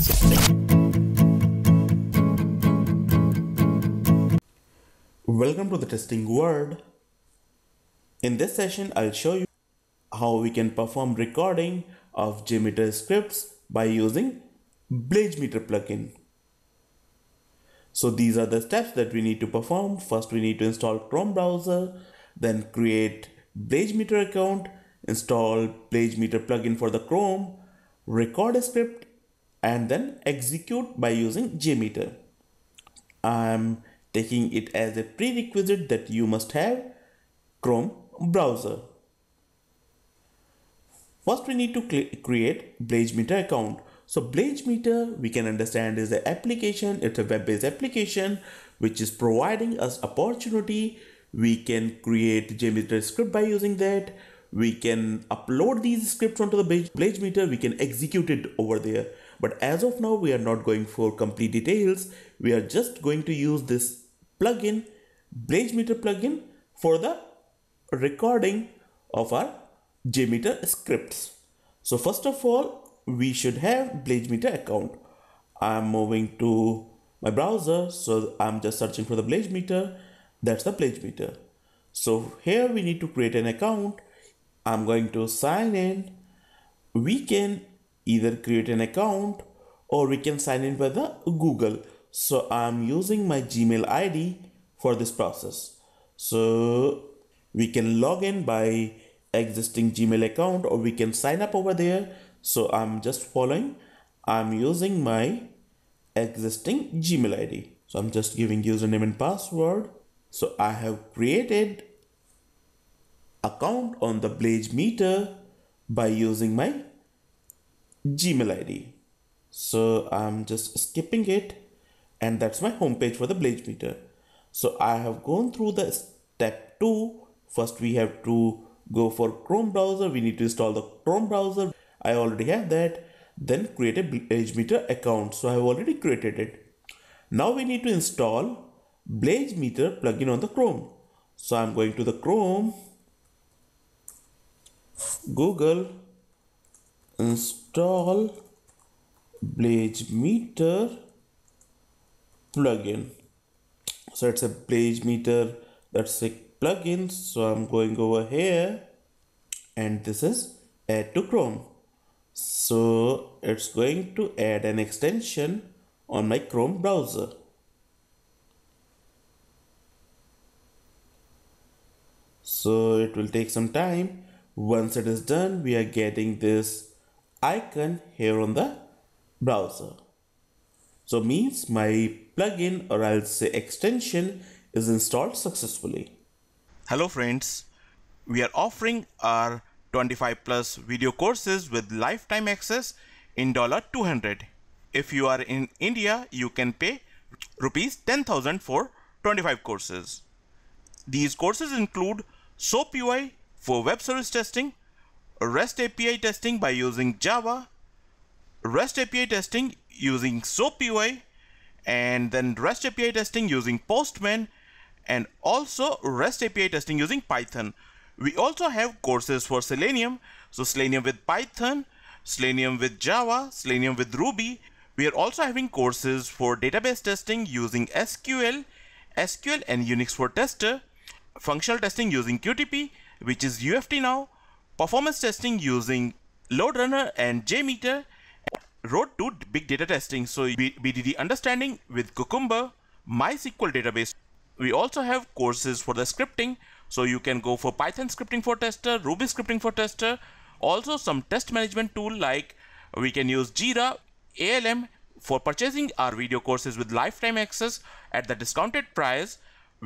Welcome to the testing world. In this session, I'll show you how we can perform recording of JMeter scripts by using BlazeMeter plugin. So these are the steps that we need to perform. First, we need to install Chrome browser, then create BlazeMeter account, install BlazeMeter plugin for the Chrome, record a script, and then execute by using JMeter. I'm taking it as a prerequisite that you must have Chrome browser. First, we need to create BlazeMeter account. So BlazeMeter, we can understand is an application. It's a web-based application which is providing us opportunity. We can create JMeter script by using that. We can upload these scripts onto the BlazeMeter. We can execute it over there. But as of now, we are not going for complete details. We are just going to use this plugin, BlazeMeter plugin for the recording of our JMeter scripts. So first of all, we should have BlazeMeter account. I'm moving to my browser. So I'm just searching for the BlazeMeter. That's the BlazeMeter. So here we need to create an account. I'm going to sign in. We can either create an account or we can sign in with the Google. So I'm using my Gmail ID for this process. So we can log in by existing Gmail account or we can sign up over there. So I'm just following. I'm using my existing Gmail ID. So I'm just giving username and password. So I have created account on the BlazeMeter by using my Gmail ID. So I'm just skipping it and that's my homepage for the BlazeMeter. So I have gone through the step two. First we have to go for Chrome browser. We need to install the Chrome browser. I already have that. Then create a BlazeMeter account. So I have already created it. Now we need to install BlazeMeter plugin on the Chrome. So I'm going to the Chrome, Google, install BlazeMeter plugin. So it's a BlazeMeter that's a plugin. So I'm going over here and this is add to Chrome. So it's going to add an extension on my Chrome browser. So it will take some time. Once it is done, we are getting this icon here on the browser. So means my plugin or I'll say extension is installed successfully. Hello friends, we are offering our 25 plus video courses with lifetime access in dollar $200. If you are in India, you can pay rupees 10,000 for 25 courses. These courses include SOAP UI for web service testing, REST API testing by using Java, REST API testing using SOAP UI, and then REST API testing using Postman, and also REST API testing using Python. We also have courses for Selenium, so Selenium with Python, Selenium with Java, Selenium with Ruby. We are also having courses for database testing using SQL, SQL and Unix for tester, functional testing using QTP, which is UFT now, performance testing using LoadRunner and JMeter, road to big data testing. So BDD understanding with Cucumber, MySQL database. We also have courses for the scripting. So you can go for Python scripting for tester, Ruby scripting for tester. Also some test management tool like we can use Jira, ALM for purchasing our video courses with lifetime access at the discounted price.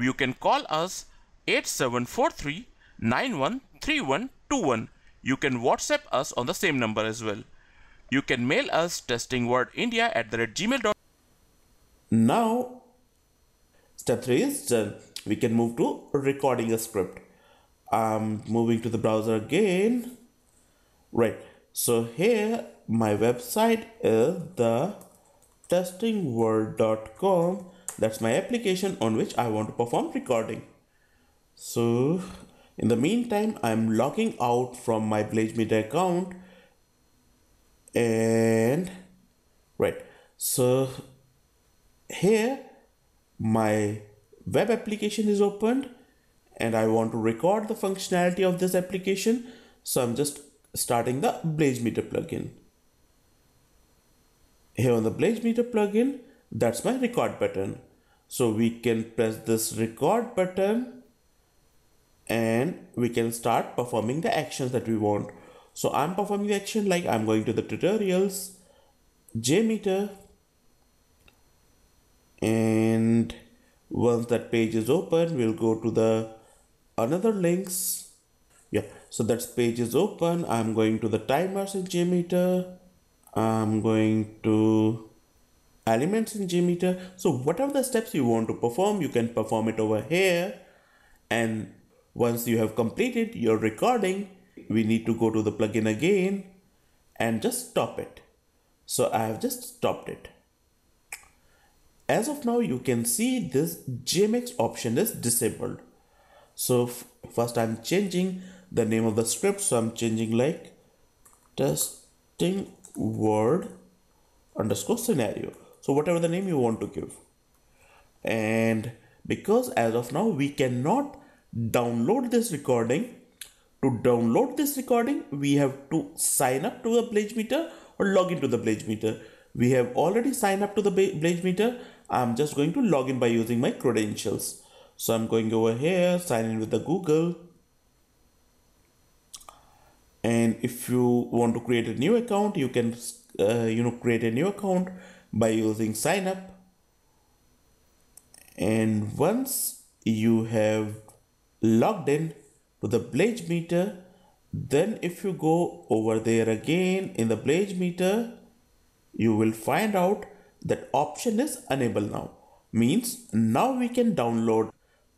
You can call us 8743 913121. You can WhatsApp us on the same number as well. You can mail us testingworldindia at the gmail.com. Now, step 3 is done. We can move to recording a script. I'm moving to the browser again. Right. So here my website is the testingworld.com. That's my application on which I want to perform recording. So in the meantime, I'm logging out from my BlazeMeter account and right so here my web application is opened and I want to record the functionality of this application. So I'm just starting the BlazeMeter plugin. Here on the BlazeMeter plugin that's my record button. So we can press this record button and we can start performing the actions that we want. So I'm performing the action like I'm going to the tutorials JMeter and once that page is open we'll go to the another links. Yeah so that page is open. I'm going to the timers in jmeter i'm going to elements in jmeter so whatever the steps you want to perform you can perform it over here. And once you have completed your recording we need to go to the plugin again and just stop it. So i have just stopped it. As of now you can see this JMX option is disabled. So first I'm changing the name of the script. So I'm changing like testing word underscore scenario. So whatever the name you want to give. And because as of now we cannot download this recording to download this recording we have to sign up to the BlazeMeter or log into the BlazeMeter we have already signed up to the BlazeMeter I'm just going to log in by using my credentials. So I'm going over here, sign in with the Google. And if you want to create a new account, you can, uh, you know, create a new account by using sign up. And once you have logged in to the BlazeMeter, then if you go over there again in the BlazeMeter, you will find out that option is enabled now means now we can download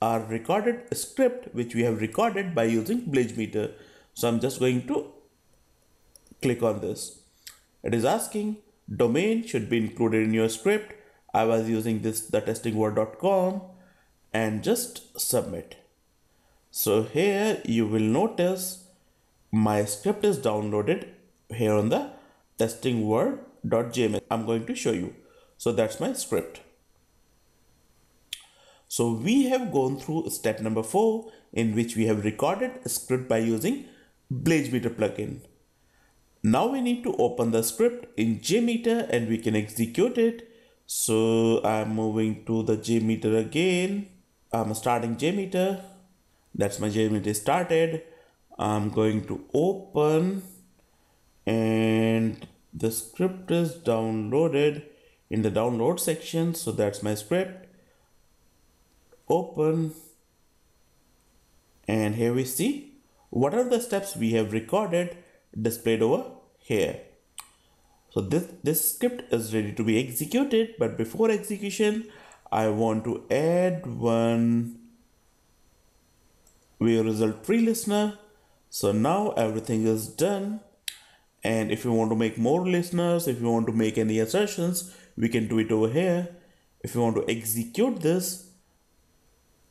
our recorded script which we have recorded by using BlazeMeter. So I'm just going to click on this. It is asking domain should be included in your script. I was using this the testingworld.com and just submit. So here you will notice my script is downloaded here on the testing testingword.jmx. I'm going to show you. So that's my script. So we have gone through step number four in which we have recorded a script by using BlazeMeter plugin. Now we need to open the script in JMeter and we can execute it. So I'm moving to the JMeter again. I'm starting JMeter. That's my JMeter started. I'm going to open and the script is downloaded in the download section. So that's my script. Open. And here we see what are the steps we have recorded displayed over here. So this this script is ready to be executed. But before execution I want to add one view result tree listener. So now everything is done. And if you want to make more listeners if you want to make any assertions we can do it over here. If you want to execute this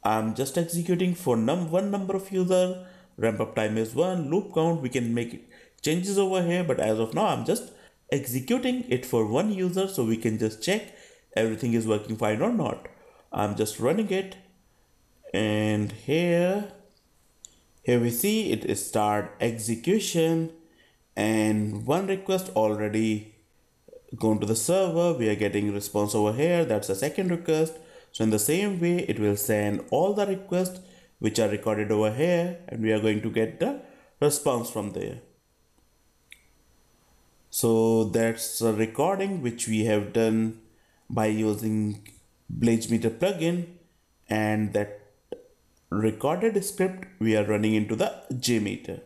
I'm just executing for num one number of user. Ramp up time is one loop count we can make changes over here but as of now I'm just executing it for one user so we can just check everything is working fine or not. I'm just running it. And here here we see it is start execution and one request already going to the server. We are getting response over here. That's the second request. So in the same way it will send all the requests which are recorded over here and we are going to get the response from there. So that's a recording which we have done by using BlazeMeter plugin and that recorded script we are running into the JMeter.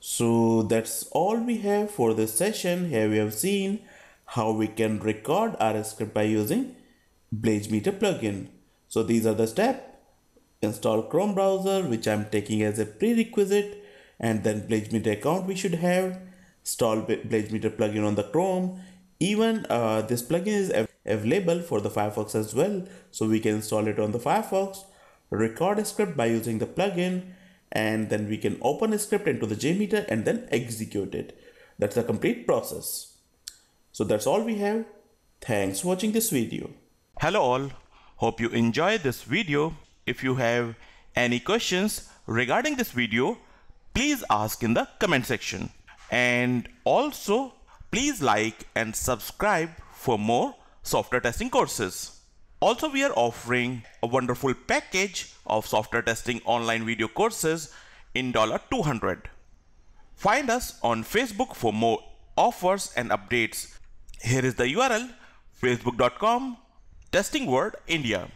So that's all we have for this session. Here we have seen how we can record our script by using BlazeMeter plugin. So these are the steps. Install Chrome browser, which I'm taking as a prerequisite, and then BlazeMeter account we should have. Install BlazeMeter plugin on the Chrome. Even uh, this plugin is available for the Firefox as well, so we can install it on the Firefox. Record a script by using the plugin and then we can open a script into the JMeter and then execute it. That's the complete process. So that's all we have. Thanks for watching this video. Hello all, hope you enjoy this video. If you have any questions regarding this video, please ask in the comment section. And also, please like and subscribe for more software testing courses. Also, we are offering a wonderful package of software testing online video courses in $200. Find us on Facebook for more offers and updates. Here is the URL facebook.com testing world India.